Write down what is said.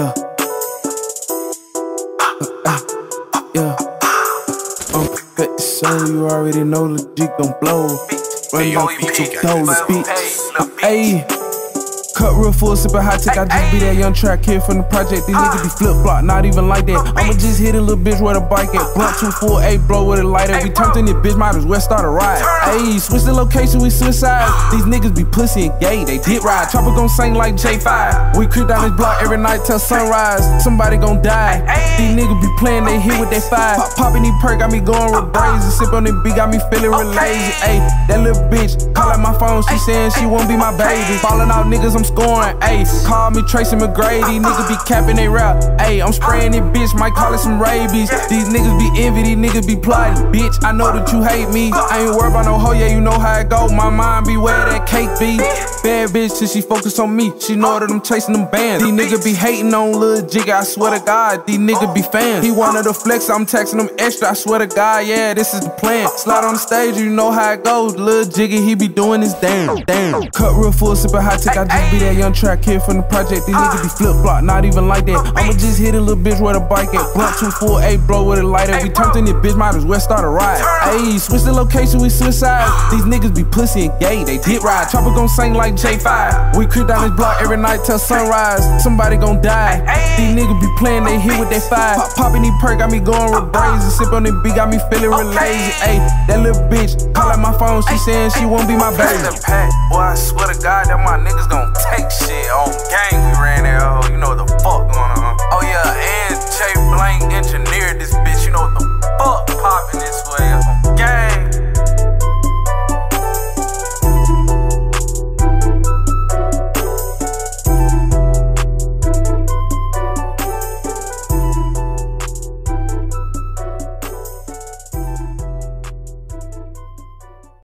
yeah. Uh, yeah. I'm perfect, so you already know the G gon' blow. Run off beat your dough, bitch. Ayy. Cut real full, sippin' high tech. I just be that young track kid from the project. These niggas be flip flop, not even like that. I'ma just hit a little bitch where the bike at. Blunt too full, A blow with a lighter. We turned in this bitch, might as well start a ride. Ayy, switch the location, we suicide. These niggas be pussy and gay, they did ride. Chopper gon' sing like J5. We creep down this block every night till sunrise. Somebody gon' die. These niggas be playing, they hit with their five. Pop, poppin' these perk, got me going real brazy. Sip on this beat, got me feeling real lazy. Ayy, that little bitch call out my phone, she saying she won't be my baby. Falling out niggas, I'm scoring. Ayy, call me Tracy McGrady. Niggas be capping they rap. Ayy, I'm spraying it, bitch. Might call it some rabies. These niggas be envy, these niggas be plotting. Bitch, I know that you hate me. I ain't worried about no hoe, yeah, you know how it go. My mind be where that cake be. Bad bitch till she focus on me. She know that I'm chasing them bands. These niggas be hating on Lil Jiggy. I swear to God, these niggas be fans. He wanted to flex, I'm texting them extra. I swear to God, yeah, this is the plan. Slide on the stage, you know how it goes. Lil Jiggy, he be doing his damn, damn. Cut real full, sippin' high tech. I just be that young track kid from the project. These niggas be flip flop, not even like that. I'ma just hit a little bitch where the bike at. Blunt too full, A blow with a lighter. We turned in this bitch, might as well start a ride. Ayy, switch the location, we suicide. These niggas be pussy and gay, they did ride. Chopper gon' sing like J5. We creep down this block every night till sunrise. Somebody gon' die. These niggas be playing, they hit with their five. Pop, poppin' these perk, got me going real brazy. Sip on this beat, got me feeling real lazy. Ayy, that little bitch call out my phone, she saying she won't be my baby. Boy, I swear to God that my niggas gon' take